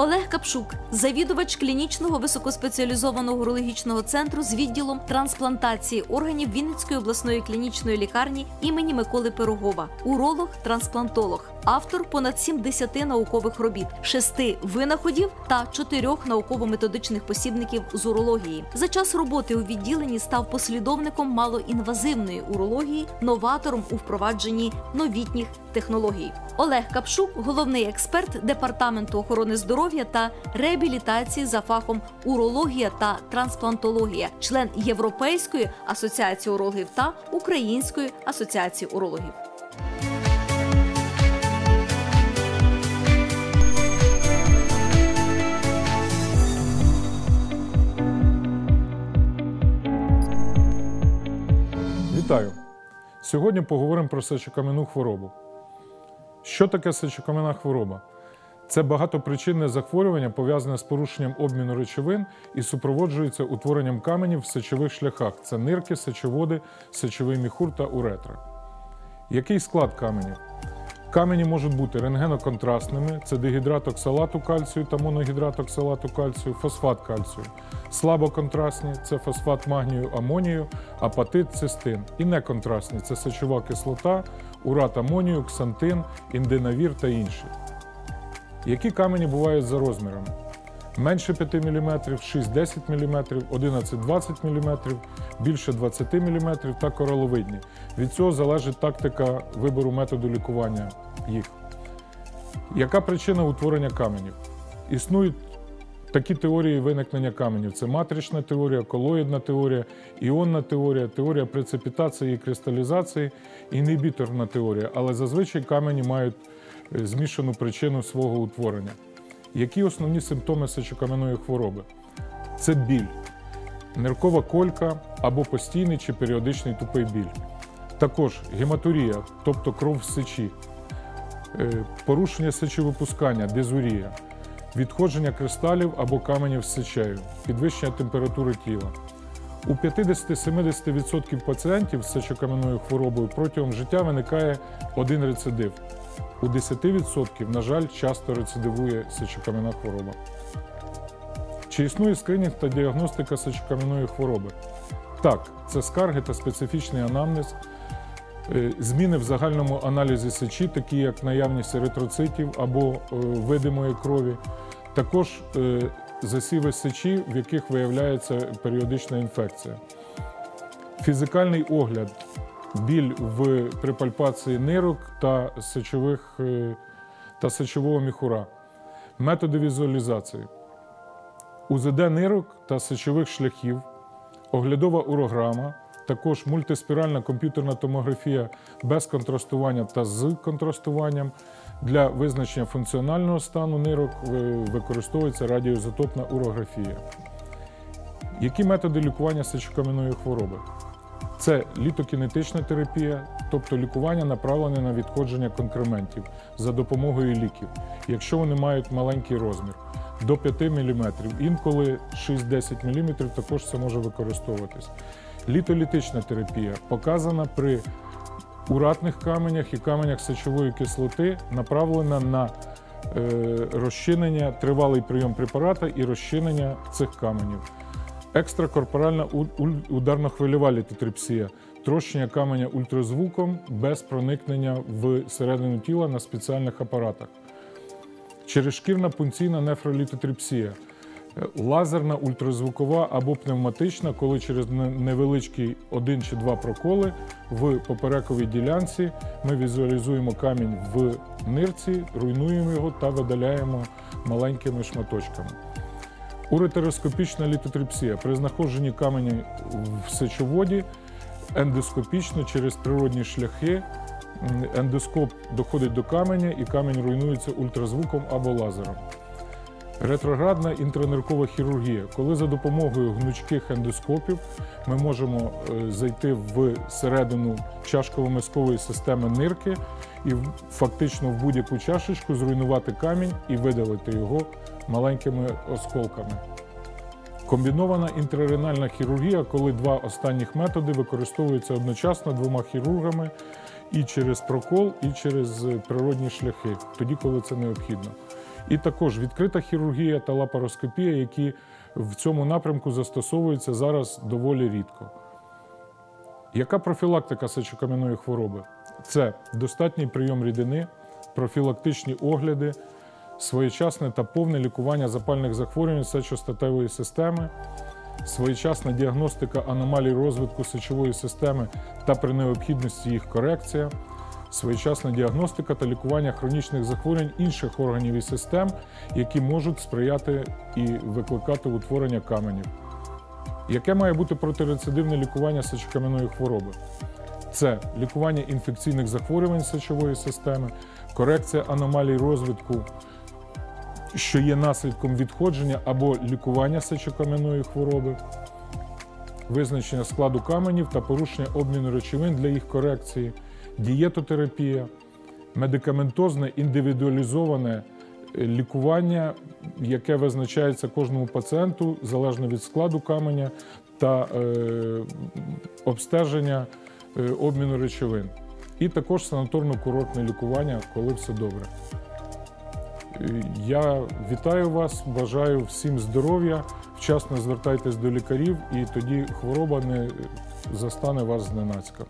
Олег Капшук, завідувач клінічного високоспеціалізованого урологічного центру з відділом трансплантації органів Вінницької обласної клінічної лікарні імені Миколи Пирогова, уролог, трансплантолог, автор понад 70 наукових робіт, шести винаходів та чотирьох науково-методичних посібників з урології. За час роботи у відділенні став послідовником малоінвазивної урології, новатором у впровадженні новітніх технологій. Олег Капшук, головний експерт департаменту охорони здоров'я та реабілітації за фахом урологія та трансплантологія, член Європейської асоціації урологів та Української асоціації урологів. Сьогодні поговоримо про сечокам'яну хворобу. Що таке сечокам'яна хвороба? Це багатопричинне захворювання, пов'язане з порушенням обміну речовин і супроводжується утворенням каменів в сечових шляхах. Це нирки, сечоводи, сечовий міхур та уретра. Який склад каменів? Камені можуть бути рентгеноконтрастними, це дегідрат оксалату кальцію та моногідрат оксалату кальцію, фосфат кальцію, слабоконтрастні це фосфат магнію амонію, апатит, цистин. І неконтрастні це сечова кислота, урат амонію, ксантин, індинавір та інші. Які камені бувають за розмірами? Менше 5 мм, 6-10 мм, 11-20 мм, більше 20 мм та кораловидні. Від цього залежить тактика вибору методу лікування їх. Яка причина утворення каменів? Існують такі теорії виникнення каменів: це матрична теорія, колоїдна теорія, іонна теорія, теорія прецепітації і кристалізації, інгібіторна теорія. Але зазвичай камені мають е, змішану причину свого утворення. Які основні симптоми сечокам'яної хвороби? Це біль, ниркова колька або постійний чи періодичний тупий біль. Також гематурія, тобто кров в сечі, е, порушення сечовипускання, дезурія, відходження кристалів або каменів з сечею, підвищення температури тіла. У 50-70% пацієнтів з сечокам'яною хворобою протягом життя виникає один рецидив. У 10%, на жаль, часто рецидивує сечокам'яна хвороба. Чи існує скринінг та діагностика сечокам'яної хвороби? Так, це скарги та специфічний анамнез, е, зміни в загальному аналізі сечі, такі як наявність еритроцитів або е, видимої крові, також е, засіви сечі, в яких виявляється періодична інфекція. Фізикальний огляд, біль в при пальпації нирок та сечових е, та сечового міхура, методи візуалізації, УЗД нирок та сечових шляхів, оглядова урограма, також мультиспіральна комп'ютерна томографія без контрастування та з контрастуванням. Для визначення функціонального стану нирок е, використовується радіоізотопна урографія. Які методи лікування сечокам'яної хвороби? Це літокінетична терапія, тобто лікування направлене на відходження конкрементів за допомогою ліків, якщо вони мають маленький розмір до 5 мм, інколи 6-10 мм також це може використовуватись. Літолітична терапія показана при уратних каменях і каменях сечової кислоти, направлена на е, розчинення, тривалий прийом препарата і розчинення цих каменів. Екстракорпоральна ударно-хвильова літотрипсія трощення каменя ультразвуком без проникнення в середину тіла на спеціальних апаратах. Черешкірна пункційна нефролітотрипсія лазерна, ультразвукова або пневматична, коли через невеличкий один чи два проколи в поперековій ділянці ми візуалізуємо камінь в нирці, руйнуємо його та видаляємо маленькими шматочками. Уретероскопічна літотрипсія при знаходженні каменя в сечоводі ендоскопічно через природні шляхи. Ендоскоп доходить до каменя і камінь руйнується ультразвуком або лазером. Ретроградна інтраниркова хірургія, коли за допомогою гнучких ендоскопів ми можемо е, зайти в середину чашково-мискової системи нирки і фактично в будь-яку чашечку зруйнувати камінь і видалити його маленькими осколками. Комбінована інтраренальна хірургія, коли два останніх методи використовуються одночасно двома хірургами і через прокол, і через природні шляхи, тоді, коли це необхідно. І також відкрита хірургія та лапароскопія, які в цьому напрямку застосовуються зараз доволі рідко. Яка профілактика сечокам'яної хвороби? Це достатній прийом рідини, профілактичні огляди, своєчасне та повне лікування запальних захворювань сечостатевої системи, своєчасна діагностика аномалій розвитку сечової системи та при необхідності їх корекція, своєчасна діагностика та лікування хронічних захворювань інших органів і систем, які можуть сприяти і викликати утворення каменів. Яке має бути протирецидивне лікування сечокам'яної хвороби? Це лікування інфекційних захворювань сечової системи, корекція аномалій розвитку, що є наслідком відходження або лікування сечокам'яної хвороби, визначення складу каменів та порушення обміну речовин для їх корекції, дієтотерапія, медикаментозне індивідуалізоване е, лікування, яке визначається кожному пацієнту залежно від складу каменя та е, обстеження е, обміну речовин. І також санаторно-курортне лікування, коли все добре. Я вітаю вас, бажаю всім здоров'я. Вчасно звертайтесь до лікарів, і тоді хвороба не застане вас зненацька.